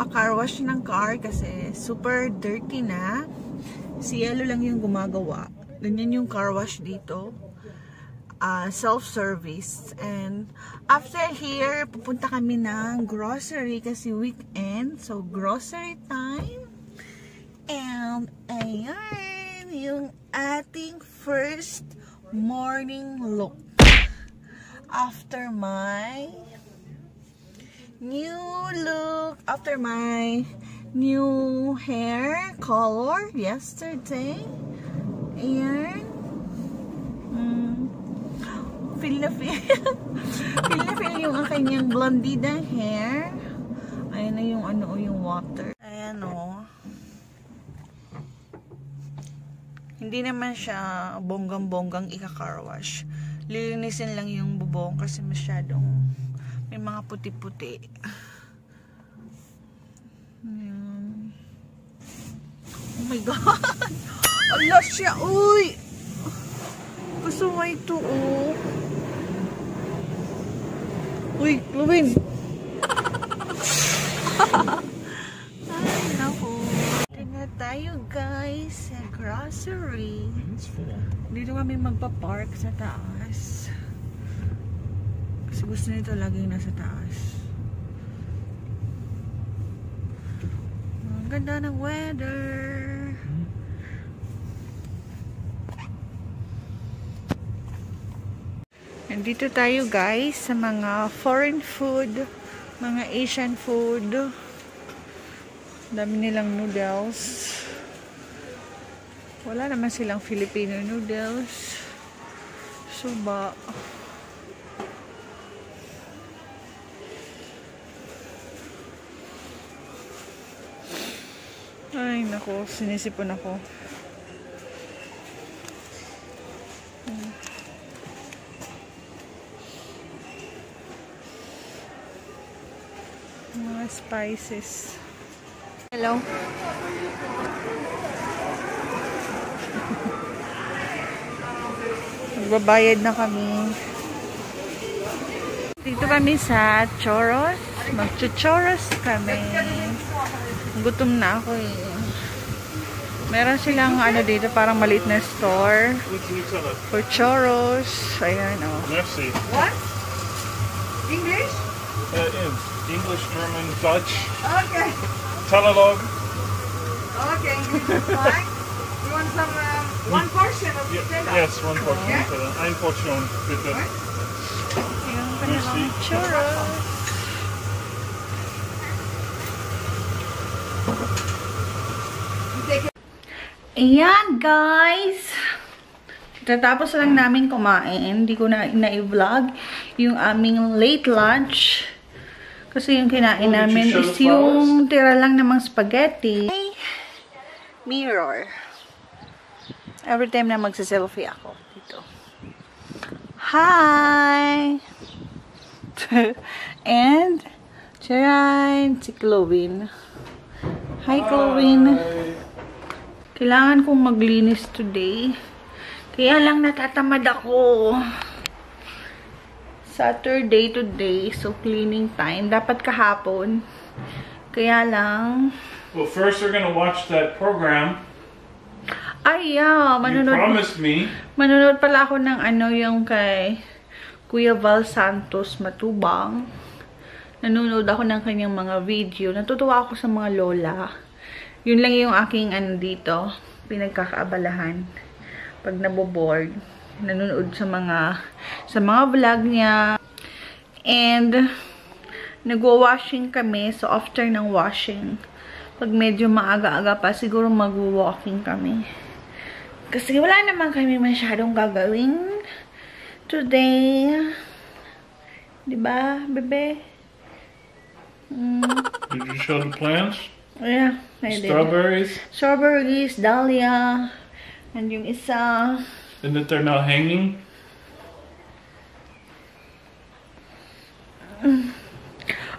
Papa car wash ng car kasi super dirty na. Si Yellow lang yung gumagawa. Ganyan yung car wash dito. Uh, self-service. And after here, pupunta kami ng grocery kasi weekend. So grocery time. And ayan, yung ating first morning look after my new look after my new hair color yesterday ayan mm. feel na feel feel na feel yung kanyang blondida hair ayan na yung ano yung water ayan o oh. Hindi naman siya bonggang-bonggang ika-car wash. Lilinisin lang yung bubong kasi masyadong may mga puti-puti. Oh my God! Allah siya! Uy! Kasumay ito, oh. Uy, Luwin! tayo guys sa grocery. Dito kami magpa-park sa taas. Gusto nito laging nasa taas. Ang ganda ng weather. Nandito tayo guys sa mga foreign food, mga Asian food dami nilang noodles wala naman silang Filipino noodles suba ay nako sinisipon ako hmm. mga spices Hello. Magbabayad na kami. Dito kami sa Choros. Magchuchoros kami. Gutom na ako eh. Meron silang ano dito, parang maliit na store. For choros. Ayan oh. Merci. What? English? Uh, English, German, Dutch. Okay. Talalog. Okay, English is fine. You want some, um, one portion of Yeah, Nutella? yes, one portion. Yeah. Nutella. Ein Portion, bitte. Yung kanilang Merci. churros. Ayan, guys. Tatapos lang namin kumain. Hindi ko na na-vlog yung aming late lunch. Kasi yung kinain Oh, namin is yung tira lang namang spaghetti. Mirror. Every time na magsa-selfie ako dito. Hi! And, charan, si Chloe. Hi, Chloe. Kailangan kong maglinis today. Kaya lang natatamad ako. Saturday today, so cleaning time. Dapat kahapon. Kaya lang... Well, first we're gonna watch that program. Ay, yeah. You Manunod, promised me. manunod pala ako ng ano yung kay Kuya Val Santos Matubang. Nanonood ako ng kanyang mga video. Natutuwa ako sa mga lola. Yun lang yung aking ano dito, pinagkakaabalahan. Pag naboboard, nanonood sa mga sa mga vlog niya. And nagwa-washing kami. So after ng washing, pag medyo maaga-aga pa, siguro mag-walking kami. Kasi wala naman kami masyadong gagawin today. Diba, bebe? Mm, Did you show the plants? Yeah, I did. Strawberries. Strawberries, dahlia, and yung isa, And that they're now hanging.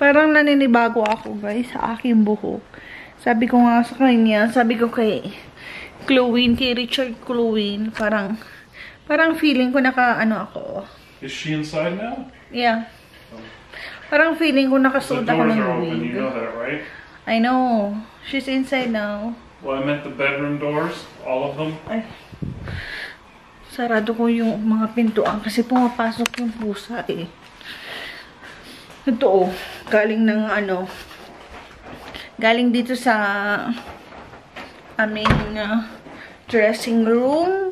parang naninibago ako guys sa aking buhok. Sabi ko nga sa kanya, sabi ko kay Chloe, kay Richard Chloe, parang Parang feeling ko naka, ano ako. Is she inside now? Yeah. Parang feeling ko doors ako ng are open, wig. you know that, right? I know. She's inside now. Well, I meant the bedroom doors, all of them. Ay. Sarado ko yung mga pintuan kasi pumapasok yung pusa eh. Ito oh, galing ng ano, galing dito sa aming uh, dressing room.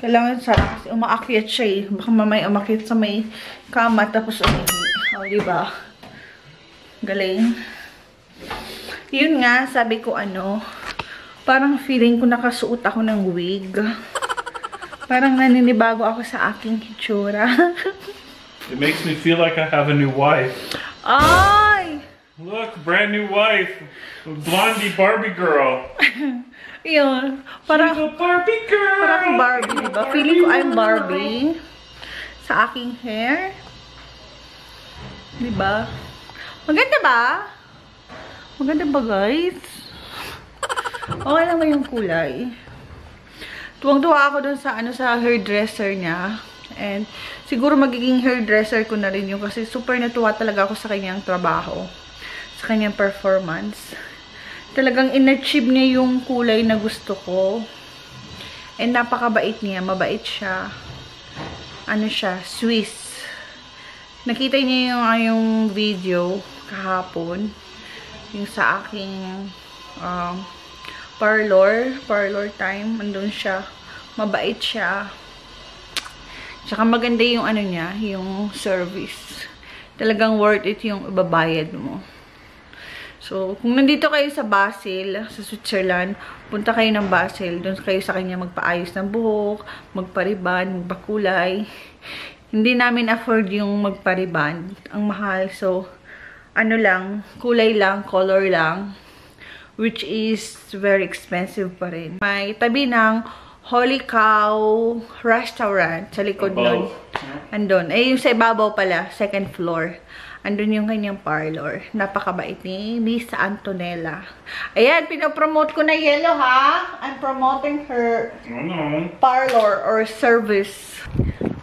Kailangan sa kasi umaakyat siya eh. Baka mamay umakyat sa may kama tapos umihi. O, oh, diba? Galing. Yun nga, sabi ko ano, parang feeling ko nakasuot ako ng wig. Parang naninibago ako sa aking hitsura. It makes me feel like I have a new wife. Ay! Look, brand new wife. Blondie Barbie girl. Yun. Parang, She's a Barbie girl. parang Barbie, diba? Feeling ko I'm Barbie. Sa aking hair. Diba? Maganda ba? Maganda ba, guys? Okay lang ba yung kulay? Tuwang-tuwa ako dun sa, ano, sa hairdresser niya. And, siguro magiging hairdresser ko na rin yun kasi super natuwa talaga ako sa kanyang trabaho. Sa kanyang performance. Talagang in-achieve niya yung kulay na gusto ko. And napakabait niya. Mabait siya. Ano siya? Swiss. Nakita niya yung, yung video kahapon. Yung sa aking um, parlor. Parlor time. Andun siya. Mabait siya. Tsaka maganda yung ano niya, yung service. Talagang worth it yung ibabayad mo. So, kung nandito kayo sa Basel, sa Switzerland, punta kayo ng Basel. Doon kayo sa kanya magpaayos ng buhok, magpariban, magpakulay. Hindi namin afford yung magpariban. Ang mahal. So, ano lang, kulay lang, color lang. Which is very expensive pa rin. May tabi ng Holy Cow Restaurant sa likod nun. Andun. Eh, yung sa ibabaw pala, second floor. Andun yung kanyang parlor. Napakabait ni Lisa Antonella. Ayan, pinopromote ko na yellow ha. I'm promoting her Oh no. parlor or service.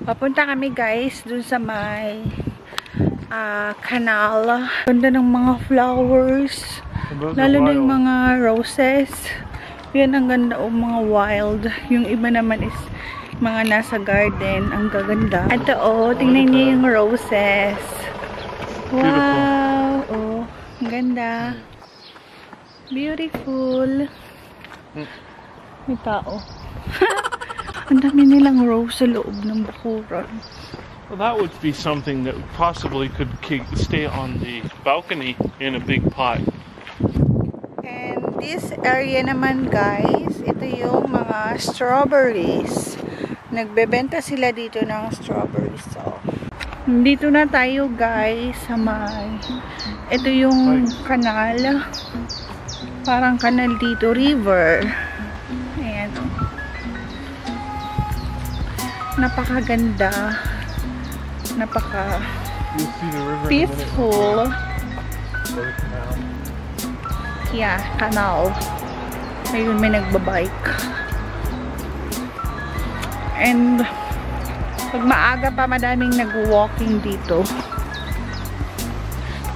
Papunta kami guys dun sa may ah, kanal. Ganda ng mga flowers. Lalo na yung mga roses. Yan ang ganda o mga wild. Yung iba naman is mga nasa garden. Ang gaganda. Ito oh, tingnan niyo yung roses. Wow! Oh, ang ganda. Beautiful. May tao. ang dami nilang rose sa loob ng bakuran. Well, that would be something that possibly could stay on the balcony in a big pot. And this area naman guys, ito yung mga strawberries. Nagbebenta sila dito ng strawberries. So, dito na tayo guys sa may, ito yung kanal. Parang kanal dito, river. Ayan. Napakaganda. Napaka peaceful. Yeah, kanal. Ayun, may nagbabike. And, pag maaga pa, madaming nag-walking dito.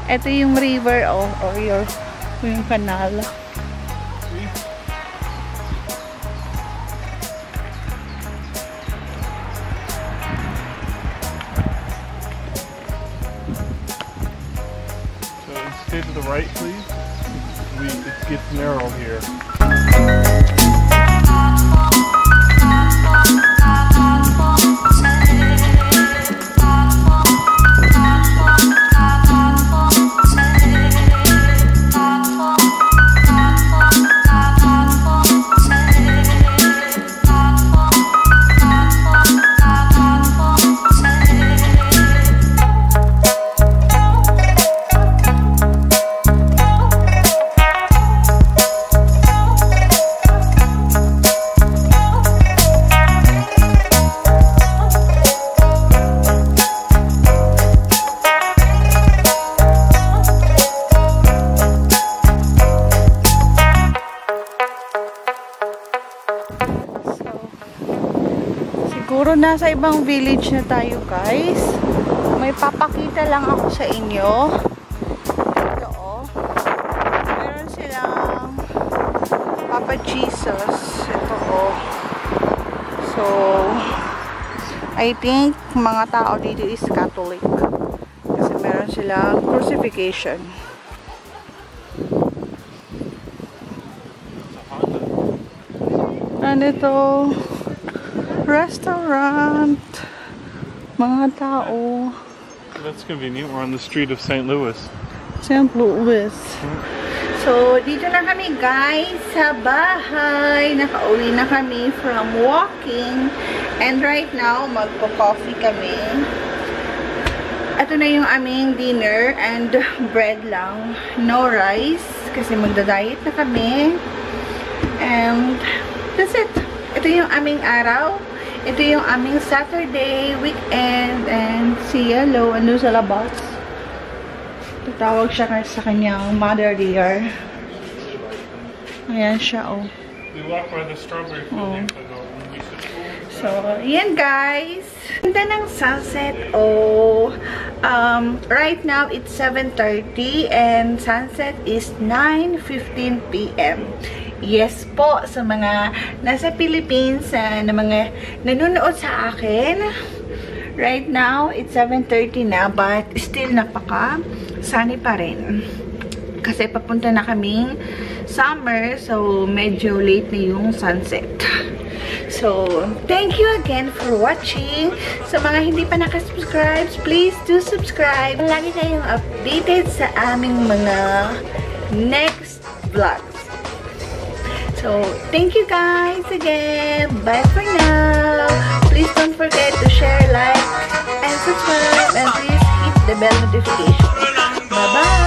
Ito yung river, oh, or your, yung kanal. We, it gets narrow here. Siguro nasa ibang village na tayo guys. May papakita lang ako sa inyo. Ito oh. Meron silang Papa Jesus. Ito oh. So, I think mga tao dito is Catholic. Kasi meron silang crucifixion. Ano ito? Restaurant. Mga tao. That's convenient. We're on the street of St. Louis. St. Louis. So, dito na kami guys sa bahay. Nakauwi na kami from walking. And right now, magpo-coffee kami. Ito na yung aming dinner and bread lang. No rice. Kasi magda-diet na kami. And that's it. Ito yung aming araw. Ito yung aming Saturday, weekend, and si Yellow, ano sa labas. Tatawag siya sa kanyang mother dear. Ayan siya, oh. We walked by the strawberry Oh. said, So, yan guys. Ganda ng sunset. Oh, um, right now it's 7.30 and sunset is 9.15 p.m. Yes po, sa mga nasa Philippines, uh, na mga nanonood sa akin. Right now, it's 7.30 na, but still napaka sunny pa rin. Kasi papunta na kaming summer, so medyo late na yung sunset. So, thank you again for watching. Sa mga hindi pa nakasubscribe, please do subscribe. Lagi kayong updated sa aming mga next vlogs. So thank you guys again. Bye for now. Please don't forget to share, like, and subscribe. And please hit the bell notification. Bye-bye.